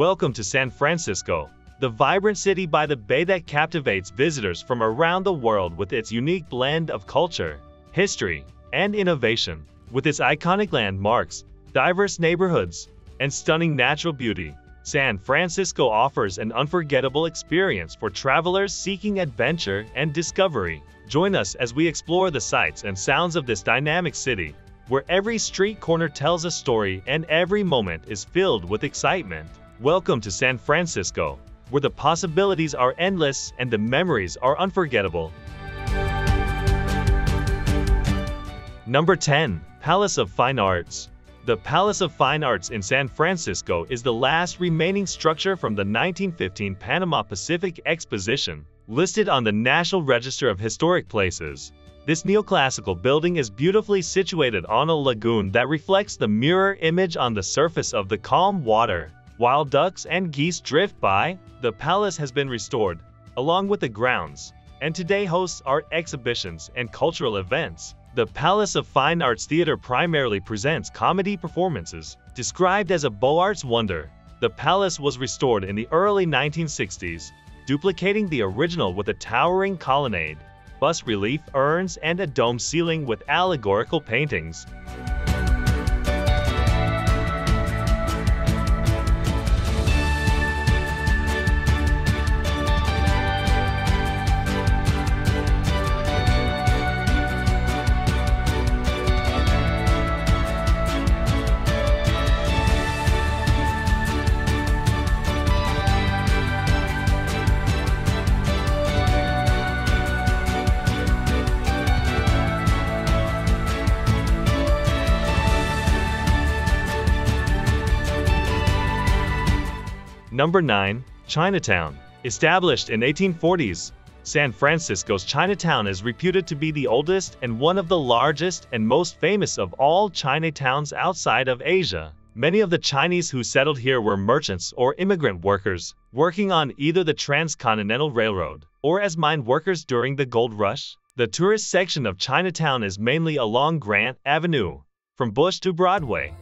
Welcome to San Francisco, the vibrant city by the bay that captivates visitors from around the world with its unique blend of culture, history, and innovation. With its iconic landmarks, diverse neighborhoods, and stunning natural beauty, San Francisco offers an unforgettable experience for travelers seeking adventure and discovery. Join us as we explore the sights and sounds of this dynamic city, where every street corner tells a story and every moment is filled with excitement. Welcome to San Francisco, where the possibilities are endless and the memories are unforgettable. Number 10. Palace of Fine Arts The Palace of Fine Arts in San Francisco is the last remaining structure from the 1915 Panama Pacific Exposition, listed on the National Register of Historic Places. This neoclassical building is beautifully situated on a lagoon that reflects the mirror image on the surface of the calm water. While ducks and geese drift by, the palace has been restored, along with the grounds, and today hosts art exhibitions and cultural events. The Palace of Fine Arts Theater primarily presents comedy performances. Described as a Beaux Arts wonder, the palace was restored in the early 1960s, duplicating the original with a towering colonnade, bas relief urns and a dome ceiling with allegorical paintings. Number 9. Chinatown. Established in 1840s, San Francisco's Chinatown is reputed to be the oldest and one of the largest and most famous of all Chinatowns outside of Asia. Many of the Chinese who settled here were merchants or immigrant workers, working on either the Transcontinental Railroad or as mine workers during the gold rush. The tourist section of Chinatown is mainly along Grant Avenue, from Bush to Broadway.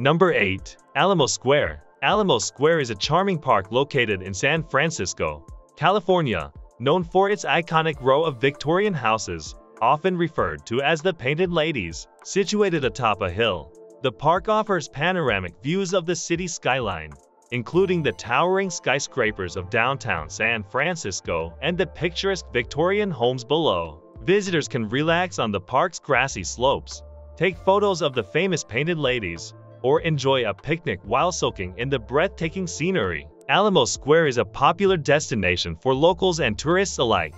Number 8. Alamo Square. Alamo Square is a charming park located in San Francisco, California, known for its iconic row of Victorian houses, often referred to as the Painted Ladies, situated atop a hill. The park offers panoramic views of the city skyline, including the towering skyscrapers of downtown San Francisco and the picturesque Victorian homes below. Visitors can relax on the park's grassy slopes, take photos of the famous Painted Ladies, or enjoy a picnic while soaking in the breathtaking scenery. Alamo Square is a popular destination for locals and tourists alike,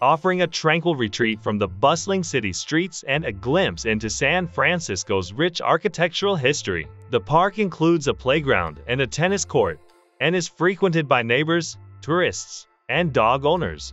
offering a tranquil retreat from the bustling city streets and a glimpse into San Francisco's rich architectural history. The park includes a playground and a tennis court, and is frequented by neighbors, tourists, and dog owners.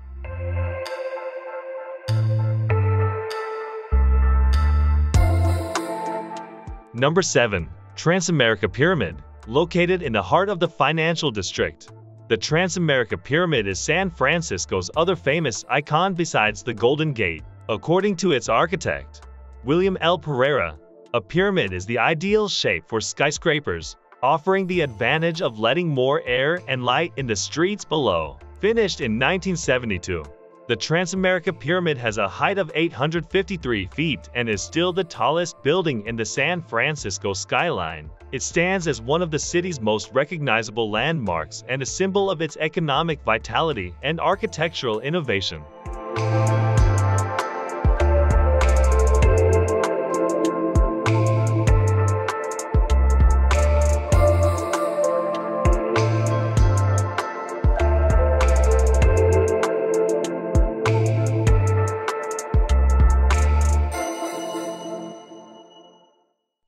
Number 7. Transamerica Pyramid. Located in the heart of the financial district, the Transamerica Pyramid is San Francisco's other famous icon besides the Golden Gate. According to its architect, William L. Pereira, a pyramid is the ideal shape for skyscrapers, offering the advantage of letting more air and light in the streets below. Finished in 1972, the Transamerica Pyramid has a height of 853 feet and is still the tallest building in the San Francisco skyline. It stands as one of the city's most recognizable landmarks and a symbol of its economic vitality and architectural innovation.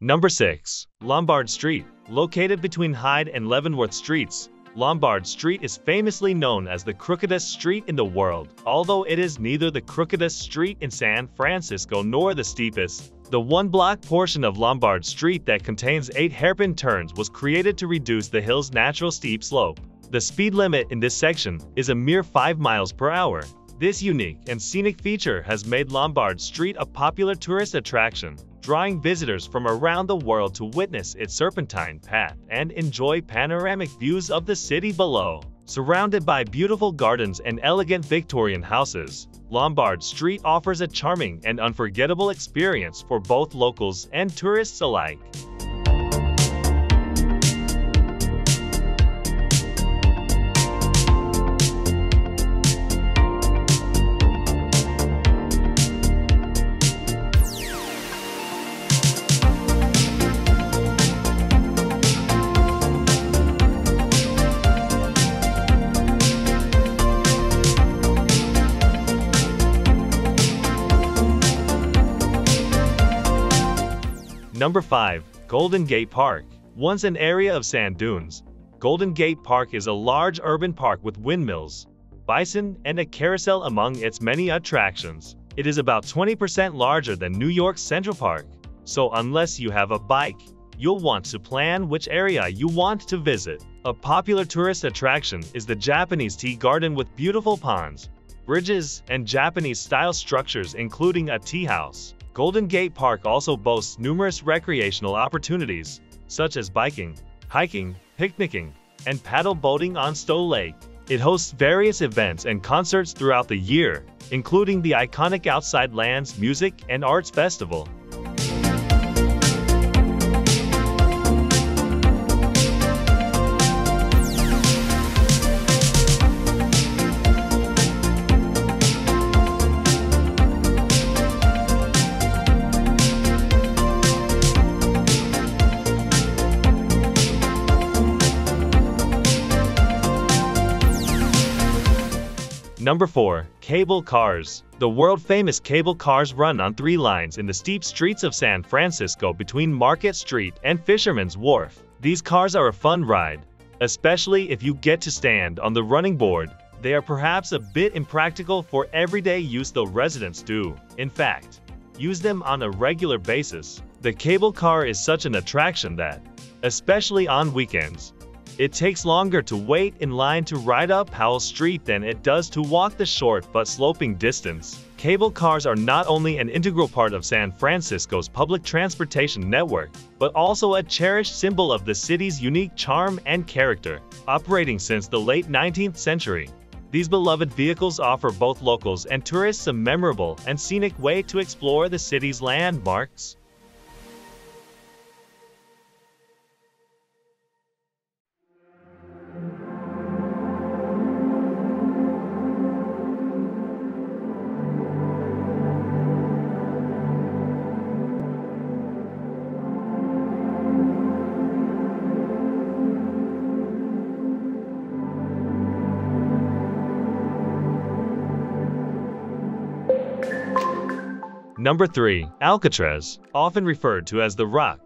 Number 6. Lombard Street. Located between Hyde and Leavenworth Streets, Lombard Street is famously known as the crookedest street in the world. Although it is neither the crookedest street in San Francisco nor the steepest, the one-block portion of Lombard Street that contains eight hairpin turns was created to reduce the hill's natural steep slope. The speed limit in this section is a mere 5 miles per hour. This unique and scenic feature has made Lombard Street a popular tourist attraction drawing visitors from around the world to witness its serpentine path and enjoy panoramic views of the city below. Surrounded by beautiful gardens and elegant Victorian houses, Lombard Street offers a charming and unforgettable experience for both locals and tourists alike. Number 5. Golden Gate Park. Once an area of sand dunes, Golden Gate Park is a large urban park with windmills, bison, and a carousel among its many attractions. It is about 20% larger than New York's Central Park, so unless you have a bike, you'll want to plan which area you want to visit. A popular tourist attraction is the Japanese tea garden with beautiful ponds, bridges, and Japanese-style structures including a tea house. Golden Gate Park also boasts numerous recreational opportunities, such as biking, hiking, picnicking, and paddle boating on Stow Lake. It hosts various events and concerts throughout the year, including the iconic Outside Lands Music and Arts Festival. Number 4. Cable Cars. The world-famous cable cars run on three lines in the steep streets of San Francisco between Market Street and Fisherman's Wharf. These cars are a fun ride, especially if you get to stand on the running board. They are perhaps a bit impractical for everyday use though residents do, in fact, use them on a regular basis. The cable car is such an attraction that, especially on weekends, it takes longer to wait in line to ride up Powell Street than it does to walk the short but sloping distance. Cable cars are not only an integral part of San Francisco's public transportation network, but also a cherished symbol of the city's unique charm and character. Operating since the late 19th century, these beloved vehicles offer both locals and tourists a memorable and scenic way to explore the city's landmarks. Number 3. Alcatraz, often referred to as the Rock.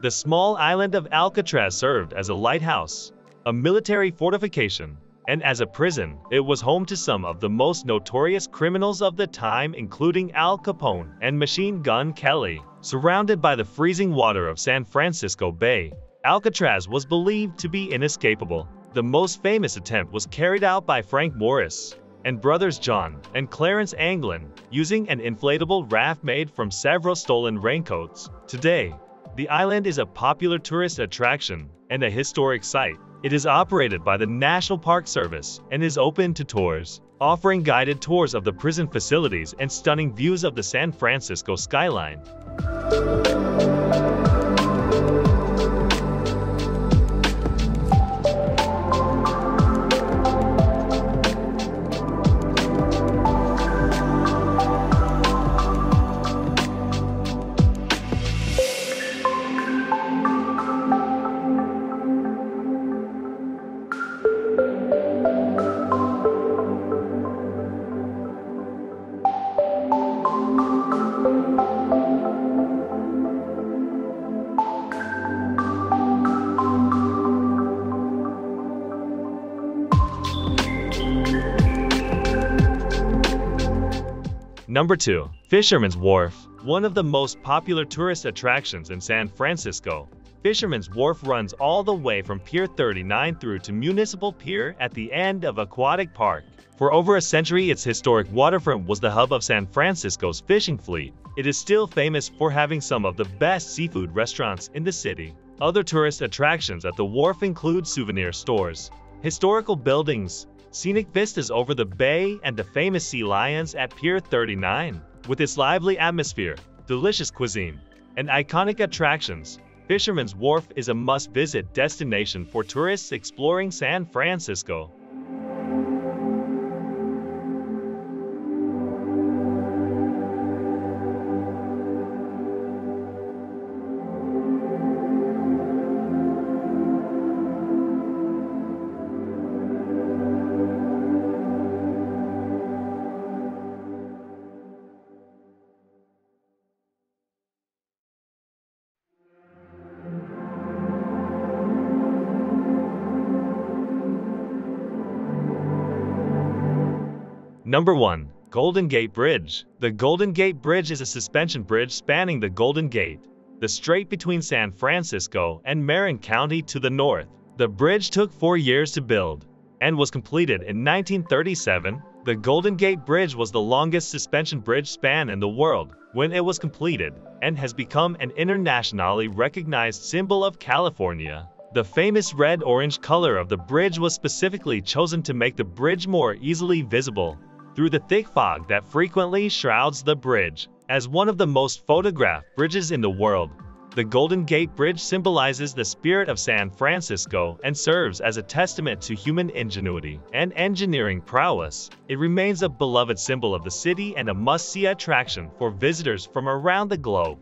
The small island of Alcatraz served as a lighthouse, a military fortification, and as a prison, it was home to some of the most notorious criminals of the time including Al Capone and Machine Gun Kelly. Surrounded by the freezing water of San Francisco Bay, Alcatraz was believed to be inescapable. The most famous attempt was carried out by Frank Morris, and brothers John and Clarence Anglin, using an inflatable raft made from several stolen raincoats. Today, the island is a popular tourist attraction and a historic site. It is operated by the National Park Service and is open to tours, offering guided tours of the prison facilities and stunning views of the San Francisco skyline. Number 2. Fisherman's Wharf. One of the most popular tourist attractions in San Francisco. Fisherman's Wharf runs all the way from Pier 39 through to Municipal Pier at the end of Aquatic Park. For over a century, its historic waterfront was the hub of San Francisco's fishing fleet. It is still famous for having some of the best seafood restaurants in the city. Other tourist attractions at the wharf include souvenir stores, historical buildings, scenic vistas over the bay, and the famous sea lions at Pier 39. With its lively atmosphere, delicious cuisine, and iconic attractions, Fisherman's Wharf is a must-visit destination for tourists exploring San Francisco. Number 1. Golden Gate Bridge. The Golden Gate Bridge is a suspension bridge spanning the Golden Gate, the strait between San Francisco and Marin County to the north. The bridge took four years to build and was completed in 1937. The Golden Gate Bridge was the longest suspension bridge span in the world when it was completed and has become an internationally recognized symbol of California. The famous red-orange color of the bridge was specifically chosen to make the bridge more easily visible through the thick fog that frequently shrouds the bridge. As one of the most photographed bridges in the world, the Golden Gate Bridge symbolizes the spirit of San Francisco and serves as a testament to human ingenuity and engineering prowess. It remains a beloved symbol of the city and a must-see attraction for visitors from around the globe.